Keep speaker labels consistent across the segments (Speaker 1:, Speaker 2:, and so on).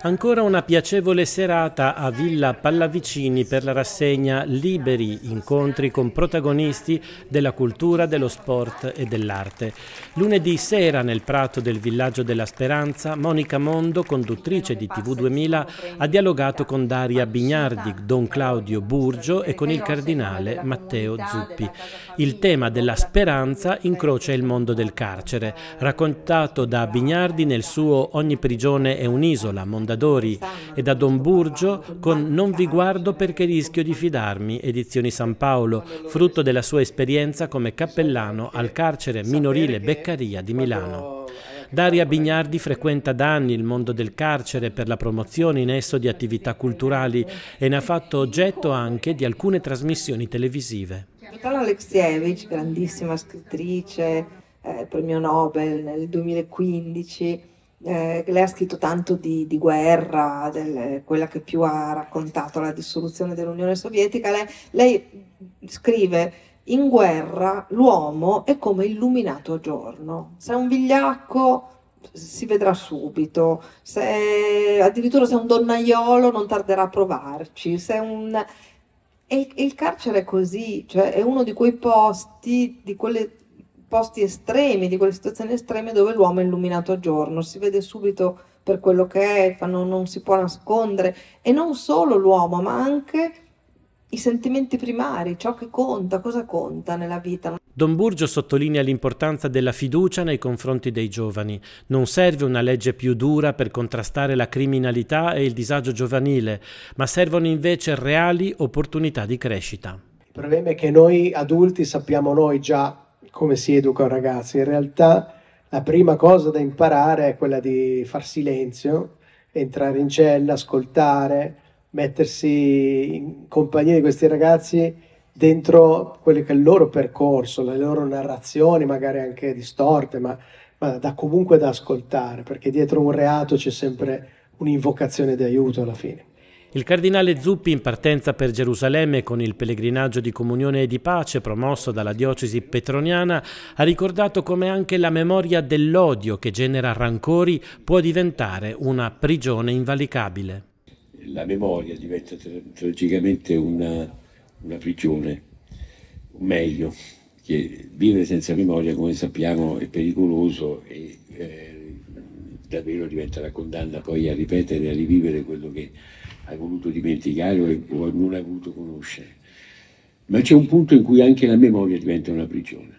Speaker 1: Ancora una piacevole serata a Villa Pallavicini per la rassegna Liberi, incontri con protagonisti della cultura, dello sport e dell'arte. Lunedì sera nel prato del Villaggio della Speranza, Monica Mondo, conduttrice di TV 2000, ha dialogato con Daria Bignardi, Don Claudio Burgio e con il cardinale Matteo Zuppi. Il tema della speranza incrocia il mondo del carcere, raccontato da Bignardi nel suo Ogni prigione è un'isola, Mondadori e da Don Burgio con Non vi guardo perché rischio di fidarmi, edizioni San Paolo, frutto della sua esperienza come cappellano al carcere minorile Beccaria di Milano. Daria Bignardi frequenta da anni il mondo del carcere per la promozione in esso di attività culturali e ne ha fatto oggetto anche di alcune trasmissioni televisive.
Speaker 2: Svetlana Alexievich, grandissima scrittrice, eh, premio Nobel nel 2015, eh, lei ha scritto tanto di, di guerra, del, quella che più ha raccontato la dissoluzione dell'Unione Sovietica. Lei, lei scrive in guerra l'uomo è come illuminato a giorno. Se è un vigliacco si vedrà subito, se addirittura se è un donnaiolo non tarderà a provarci, se è un... E il carcere è così, cioè è uno di quei posti, di quelle posti estremi, di quelle situazioni estreme dove l'uomo è illuminato a giorno, si vede subito per quello che è, non, non si può nascondere. E non solo l'uomo, ma anche i sentimenti primari, ciò che conta, cosa conta nella vita.
Speaker 1: Don Burgio sottolinea l'importanza della fiducia nei confronti dei giovani. Non serve una legge più dura per contrastare la criminalità e il disagio giovanile, ma servono invece reali opportunità di crescita.
Speaker 3: Il problema è che noi adulti sappiamo noi già come si educa un ragazzo. In realtà la prima cosa da imparare è quella di far silenzio, entrare in cella, ascoltare, mettersi in compagnia di questi ragazzi dentro quello che è il loro percorso, le loro narrazioni, magari anche distorte, ma, ma da, comunque da ascoltare, perché dietro un reato c'è sempre un'invocazione di aiuto alla fine.
Speaker 1: Il cardinale Zuppi in partenza per Gerusalemme con il pellegrinaggio di comunione e di pace promosso dalla diocesi petroniana ha ricordato come anche la memoria dell'odio che genera rancori può diventare una prigione invalicabile.
Speaker 4: La memoria diventa tragicamente una, una prigione, o meglio, che vivere senza memoria come sappiamo è pericoloso e eh, davvero diventa la condanna poi a ripetere e a rivivere quello che hai voluto dimenticare o non hai voluto conoscere. Ma c'è un punto in cui anche la memoria diventa una prigione.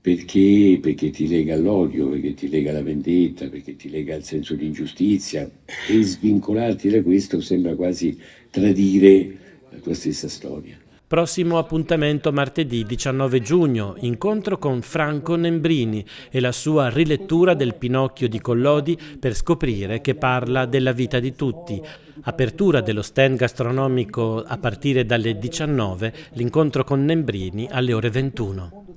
Speaker 4: Perché? Perché ti lega all'odio, perché ti lega alla vendetta, perché ti lega al senso di ingiustizia e svincolarti da questo sembra quasi tradire la tua stessa storia.
Speaker 1: Prossimo appuntamento martedì 19 giugno, incontro con Franco Nembrini e la sua rilettura del Pinocchio di Collodi per scoprire che parla della vita di tutti. Apertura dello stand gastronomico a partire dalle 19, l'incontro con Nembrini alle ore 21.